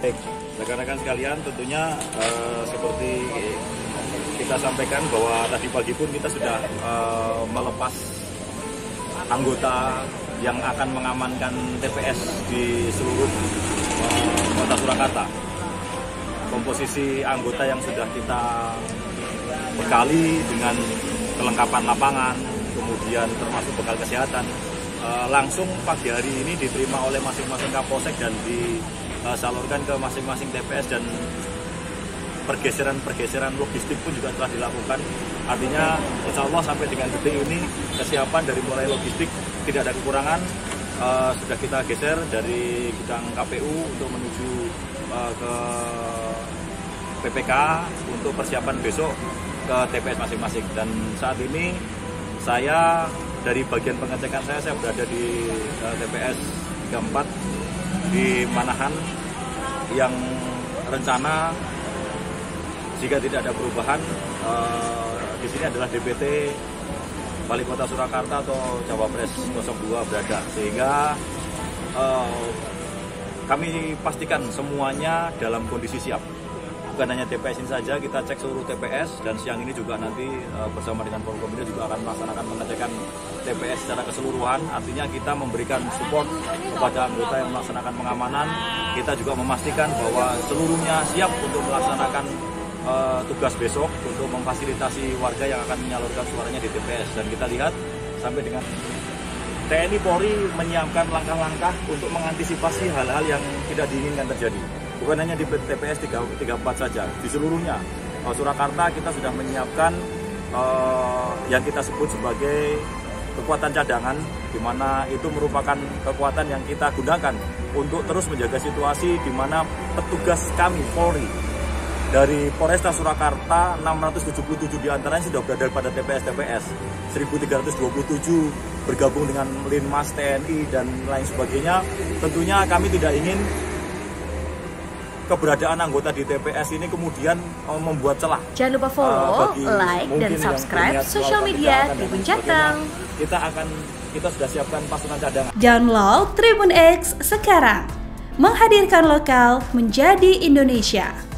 Baik, rekan-rekan sekalian tentunya eh, seperti kita sampaikan bahwa tadi pagi pun kita sudah eh, melepas anggota yang akan mengamankan TPS di seluruh eh, kota Surakarta. Komposisi anggota yang sudah kita bekali dengan kelengkapan lapangan, kemudian termasuk bekal kesehatan, eh, langsung pagi hari ini diterima oleh masing-masing Kapolsek dan disalurkan ke masing-masing TPS dan pergeseran-pergeseran logistik pun juga telah dilakukan. Artinya insya Allah sampai dengan detik ini kesiapan dari mulai logistik tidak ada kekurangan. Eh, sudah kita geser dari gudang KPU untuk menuju eh, ke PPK untuk persiapan besok ke TPS masing-masing. Dan saat ini saya dari bagian pengecekan saya, saya berada di eh, TPS 34 di Manahan. Yang rencana jika tidak ada perubahan eh, di sini adalah DPT Wali Kota Surakarta atau Cawapres 02 berada. Sehingga eh, kami pastikan semuanya dalam kondisi siap bukan hanya TPS ini saja kita cek seluruh TPS dan siang ini juga nanti eh, bersama dengan Forkominda juga akan melaksanakan pengecekan TPS secara keseluruhan. Artinya kita memberikan support kepada anggota yang melaksanakan pengamanan. Kita juga memastikan bahwa seluruhnya siap untuk melaksanakan eh, tugas besok untuk memfasilitasi warga yang akan menyalurkan suaranya di TPS dan kita lihat sampai dengan TNI Polri menyiapkan langkah-langkah untuk mengantisipasi hal-hal yang tidak diinginkan terjadi. Bukan hanya di TPS 34 saja, di seluruhnya. Surakarta kita sudah menyiapkan eh, yang kita sebut sebagai kekuatan cadangan, di mana itu merupakan kekuatan yang kita gunakan untuk terus menjaga situasi di mana petugas kami Polri dari Polresta Surakarta 677 di antaranya sudah berada pada TPS-TPS 1327 bergabung dengan Linmas TNI dan lain sebagainya tentunya kami tidak ingin keberadaan anggota di TPS ini kemudian eh, membuat celah Jangan lupa Eh, follow, bagi like, dan subscribe sosial media Tribun Jateng. kita akan kita sudah siapkan pasukan cadangan Download Tribun X sekarang. Menghadirkan lokal menjadi Indonesia.